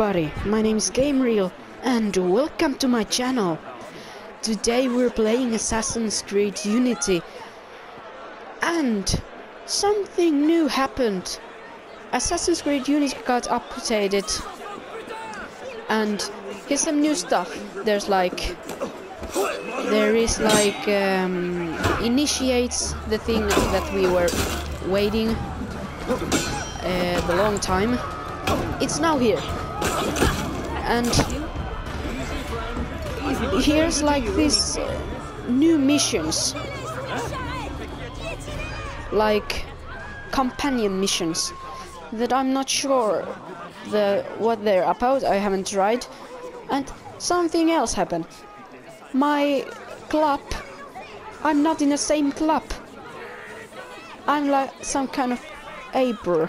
everybody, my name is Gamer Eel and welcome to my channel. Today we're playing Assassin's Creed Unity and something new happened. Assassin's Creed Unity got updated and here's some new stuff. There's like there is like um, initiates the thing that we were waiting uh, the long time. It's now here. And here's like these uh, new missions. Like companion missions that I'm not sure the what they're about. I haven't tried. And something else happened. My club I'm not in the same club. I'm like some kind of April.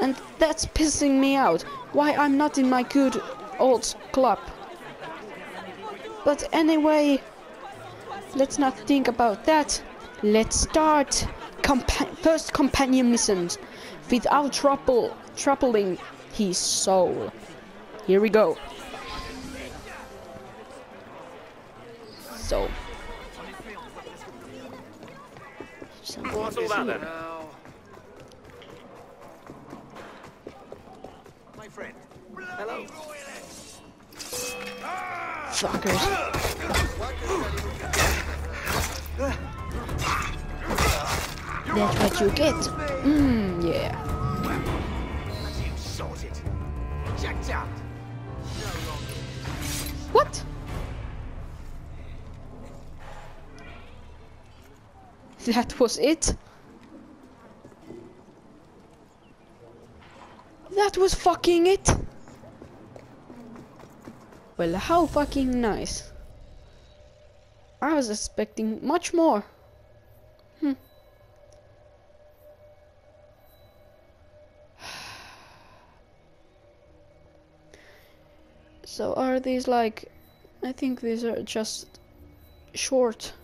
And that's pissing me out. Why I'm not in my good old club. But anyway, let's not think about that. Let's start compa first companion missions without trouble troubling his soul. Here we go. So. What's all that then? Hello. Fuckers. That's what you get. Mmm, yeah. What? That was it? That was fucking it? Well, how fucking nice. I was expecting much more. Hmm. So are these like I think these are just short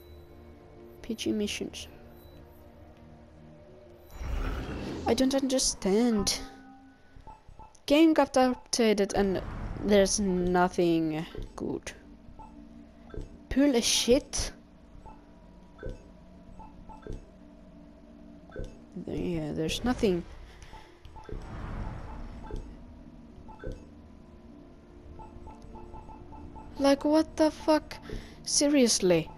PG missions. I don't understand. Game got updated and there's nothing good. Pull a shit. Yeah, there's nothing. Like what the fuck? Seriously.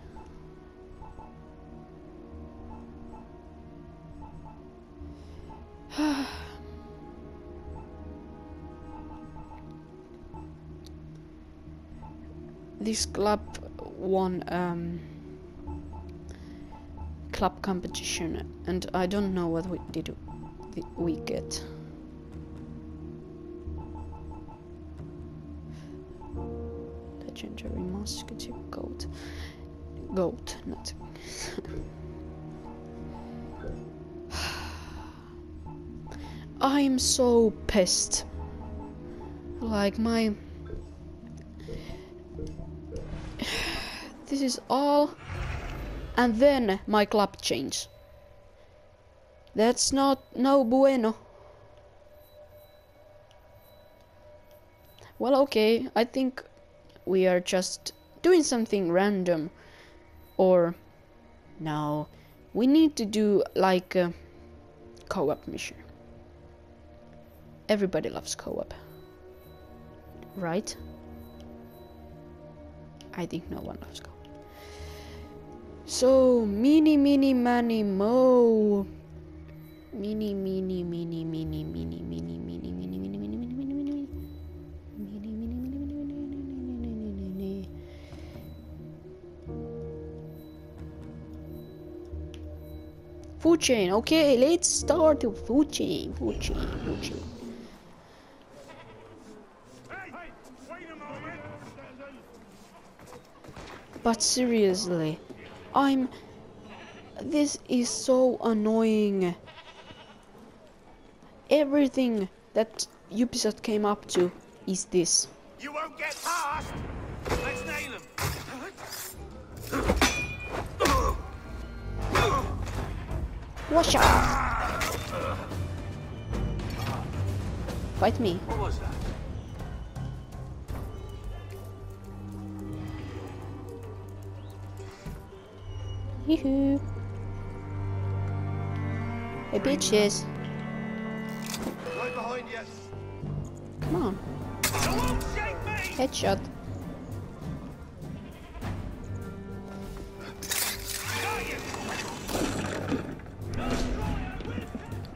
This club won um, club competition and I don't know what we did we get. Legendary musketeer goat. Goat, not I'm so pissed. Like my this is all and then my club change. That's not no bueno. Well, okay, I think we are just doing something random or no, we need to do like a co-op mission. Everybody loves co-op. Right? I think no one loves co-op. So, mini, mini, mani, mo. Mini, mini, mini, mini, mini, mini, mini, mini, mini, mini, mini, mini, mini. Mini, mini, mini, mini, mini, mini, mini, mini, mini. Food chain, okay, let's start the food chain, food chain, food chain. But seriously, I'm. This is so annoying. Everything that Ubisoft came up to is this. You won't get past. Let's nail him. Watch out! Fight me. What was that? Yoo-hoo. Hey, bitches. Right behind you. Come on. You won't shake me! Headshot.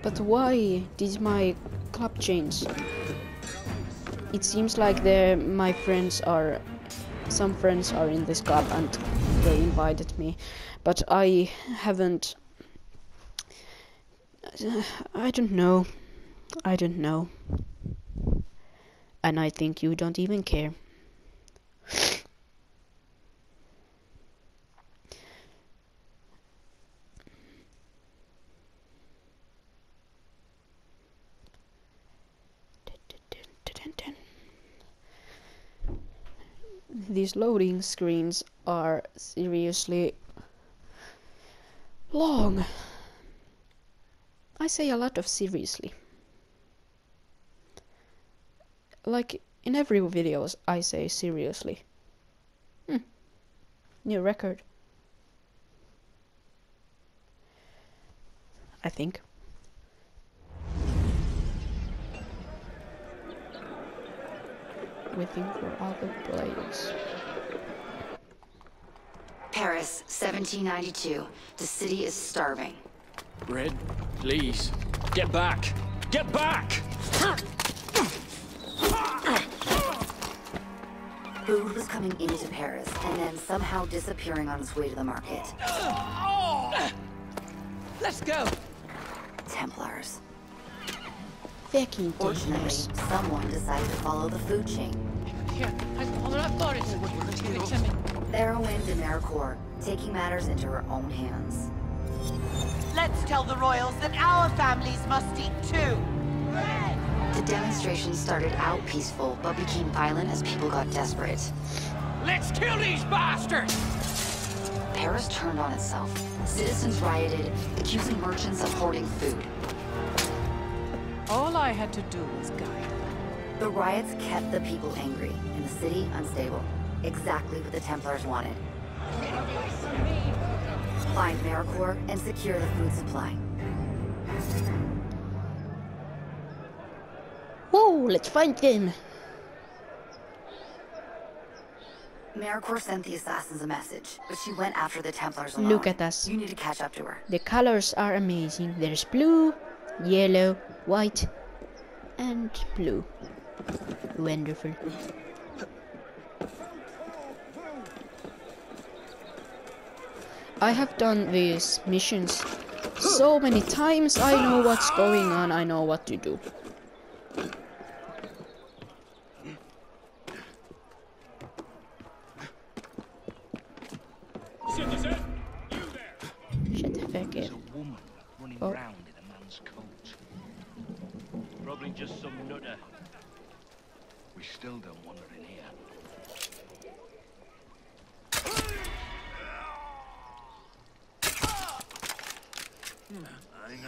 But why did my club change? It seems like my friends are some friends are in this club and they invited me, but I haven't. I don't know. I don't know. And I think you don't even care. These loading screens are seriously long. I say a lot of seriously. Like in every videos I say seriously. Hmm. New record. I think. Waiting for other players. Paris, 1792. The city is starving. Red, please. Get back! Get back! Food was coming into Paris and then somehow disappearing on its way to the market. Let's go! Templars. Fucking Fortunately, Templars. someone decided to follow the food chain. Here, I followed up for it. Théroigne and Mericourt, taking matters into her own hands. Let's tell the royals that our families must eat too. The demonstration started out peaceful, but became violent as people got desperate. Let's kill these bastards! Paris turned on itself. Citizens rioted, accusing merchants of hoarding food. All I had to do was guide. The riots kept the people angry, and the city unstable. Exactly what the Templars wanted. Find Mericourt and secure the food supply. Whoa, let's find them. Mericourt sent the assassins a message, but she went after the Templars alone. Look at us. You need to catch up to her. The colors are amazing. There's blue, yellow, white, and blue. Wonderful. I have done these missions so many times. I know what's going on. I know what to do. Citizen! You there! Shut the fuck There's up. a woman running Oh. round in a man's coat. Probably just some nutter. We still don't want her in here. I think I better strike. I'll get a closer look.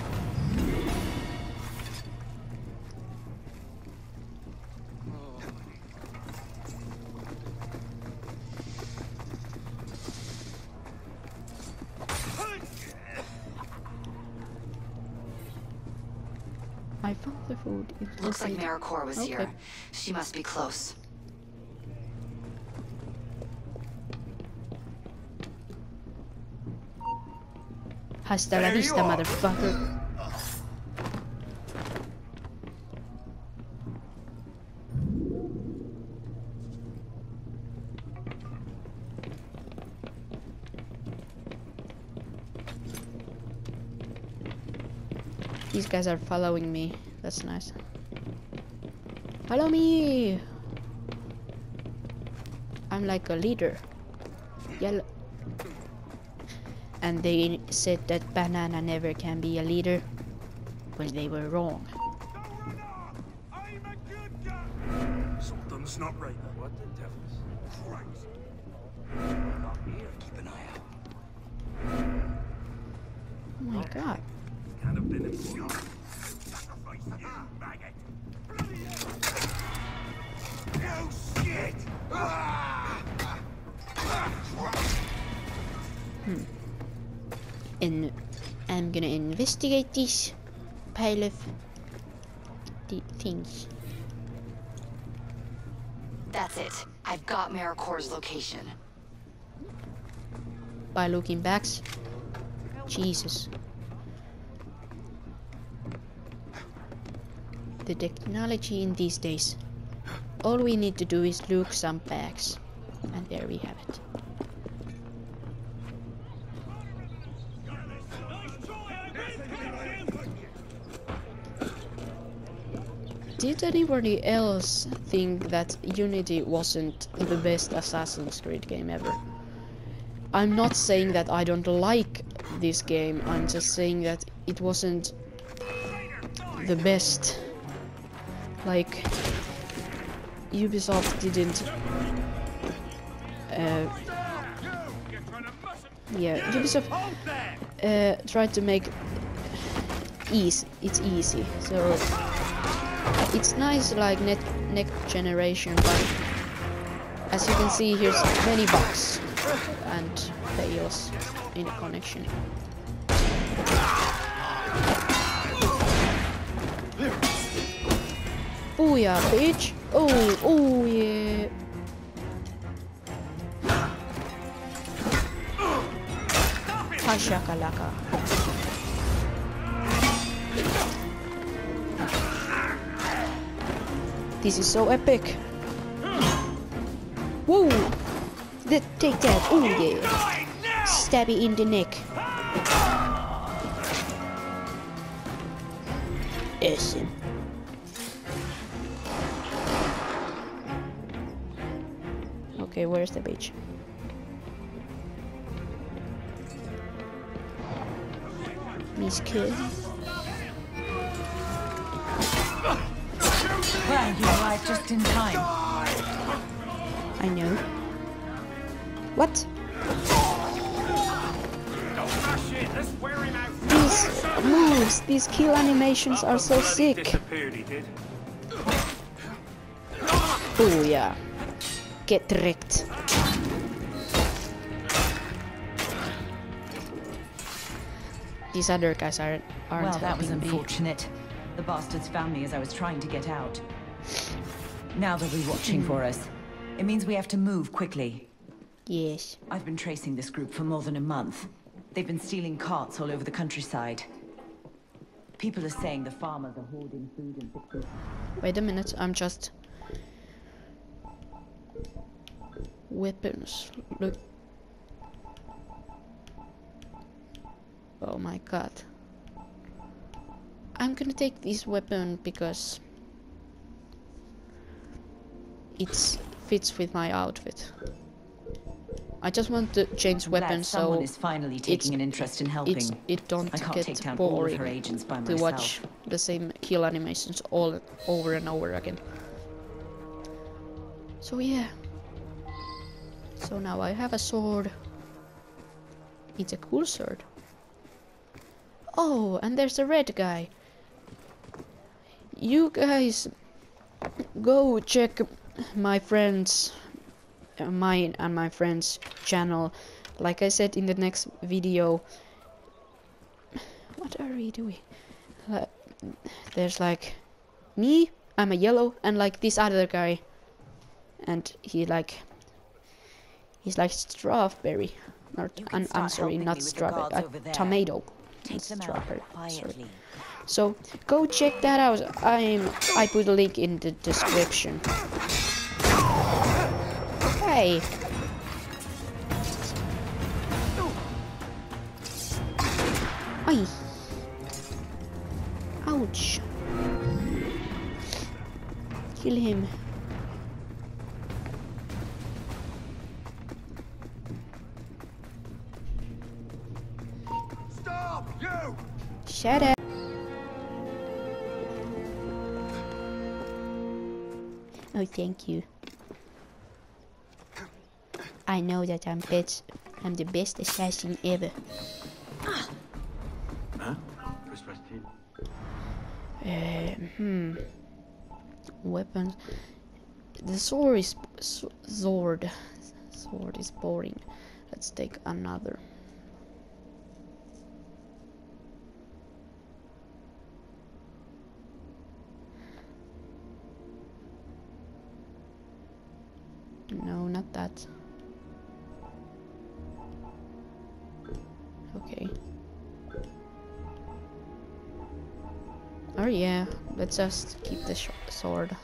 It Looks wasn't- Mericourt was Okay. here. She must be close. Hasta la There you vista, motherfucker. These guys are following me. That's nice. Follow me! I'm like a leader. Yellow. And they said that Banana never can be a leader. Well, they were wrong. And I'm gonna investigate this pile of the things. That's it. I've got Mericourt's location. By looking back. Jesus. The technology in these days. All we need to do is look some bags. And there we have it. Did anybody else think that Unity wasn't the best Assassin's Creed game ever? I'm not saying that I don't like this game, I'm just saying that it wasn't the best. Like, Ubisoft didn't. Uh, yeah, Ubisoft uh, tried to make easy. It's easy, so it's nice like net next generation, but as you can see, here's many bugs and fails in connection. Oh yeah, bitch! Oh, oh yeah! Hashakalaka. This is so epic. Whoa! Th take that. Oh yeah. Stab it in the neck. Awesome. Okay, where's the beach? Miss Kid. You arrived just in time. I know. What? These moves, these kill animations are so sick. Disappeared, he did. Oh yeah. Get wrecked. These other guys aren't aren't Well, that was helping me. unfortunate. The bastards found me as I was trying to get out. Now they'll be watching for us. It means we have to move quickly. Yes. I've been tracing this group for more than a month. They've been stealing carts all over the countryside. People are saying the farmers are hoarding food and fixes. Wait a minute, I'm just weapons. Look. Oh my god. I'm gonna take this weapon because it fits with my outfit. I just want to change I'm weapons so is finally taking an interest in helping. it don't I get take down all of boring her agents by to watch the same kill animations all over and over again. So yeah. So now I have a sword. It's a cool sword. Oh, and there's a red guy. You guys go check my friends mine and my friends channel. Like I said in the next video what are we doing? Uh, there's like me I'm a yellow and like this other guy. And he like he's like strawberry. Not I'm, I'm sorry not strawberry there. tomato. Take It's them out strawberry sorry. so go check that out. I'm I put a link in the description. Hey. Ay. Ouch. Kill him. Stop! You! Shut up. Oh, thank you. I know that I'm best. I'm the best assassin ever. Que Uh, hmm. Weapons. The sword is sword. Sword is boring. Let's take another. No, not that. Okay. Oh yeah, let's just keep the sword.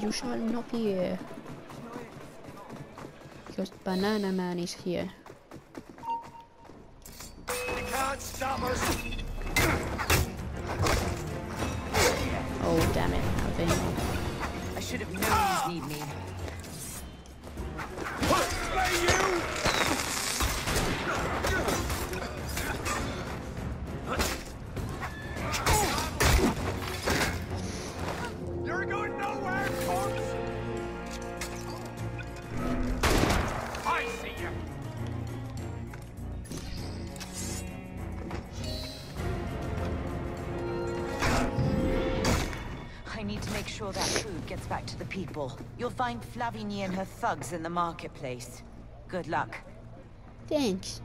You shall not be here. Because Banana Man is here. Make sure that food gets back to the people. You'll find Flavigny and her thugs in the marketplace. Good luck. Thanks.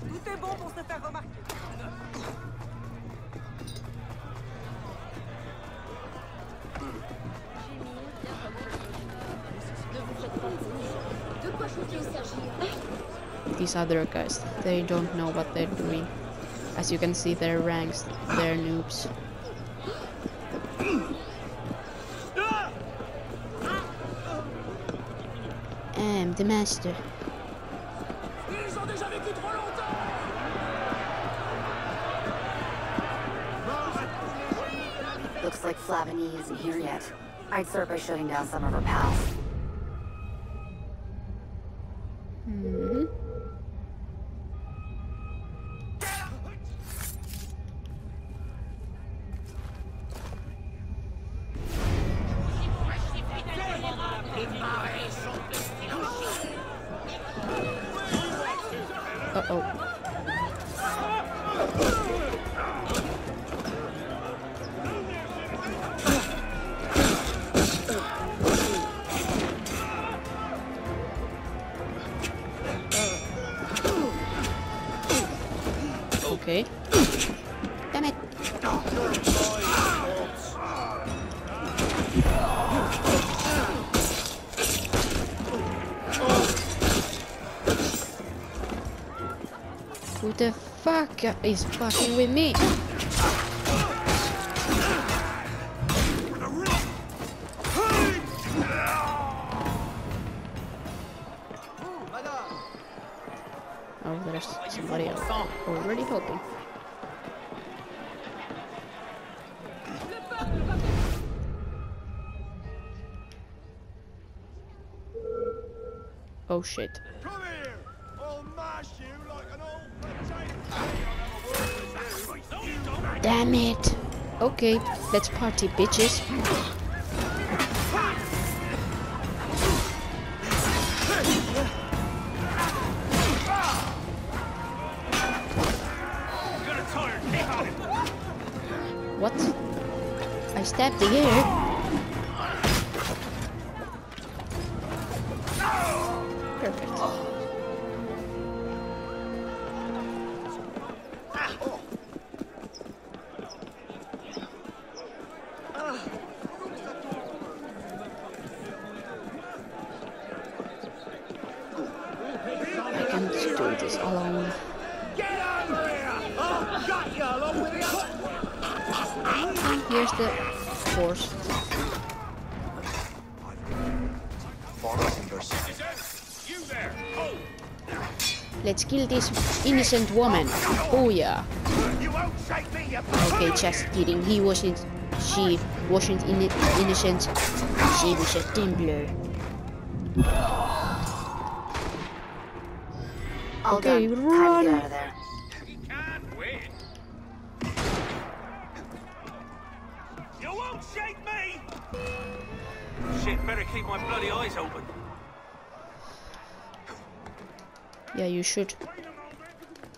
Tout est bon pour se faire remarquer. These other guys, they don't know what they're doing. As you can see, their ranks, they're noobs. I'm the master. Looks like Flavigny isn't here yet. I'd start by shutting down some of her pals. The fuck is fucking with me? Oh, there's somebody else already helping. Oh shit. Damn it. Okay, let's party, bitches. What? I stabbed the air. Let's kill this innocent woman. Oh yeah. You won't shake me, you Okay, just kidding. He wasn't She wasn't in innocent. She was a Templar. All Okay, done. Time to run. get out of there. He can't win. You won't shake me! Shit, better keep my bloody eyes open. Yeah, you should.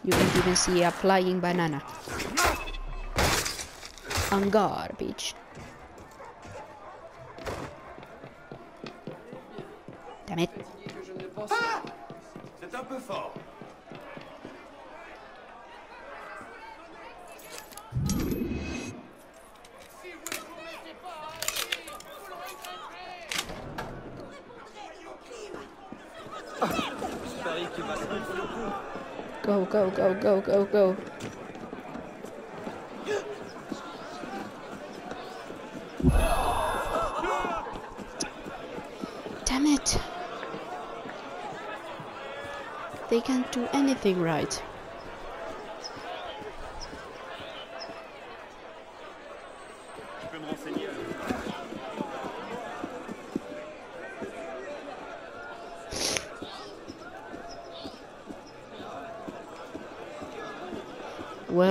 You can even see a flying banana. On garbage. Damn it. Ah! C'est un peu fort. Go, go, go, go, go, go. Damn it. They can't do anything right.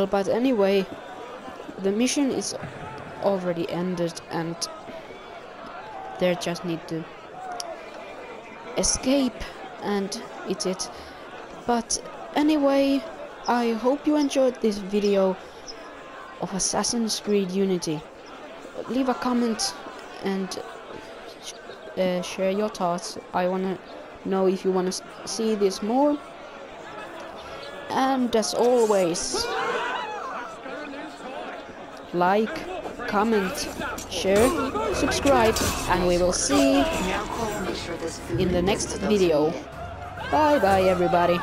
Well, but anyway, the mission is already ended and they just need to escape and it's it. But anyway, I hope you enjoyed this video of Assassin's Creed Unity. Leave a comment and sh- uh, share your thoughts. I wanna know if you wanna see this more. And as always, like, comment, share, subscribe, and we will see in the next video. Bye bye everybody.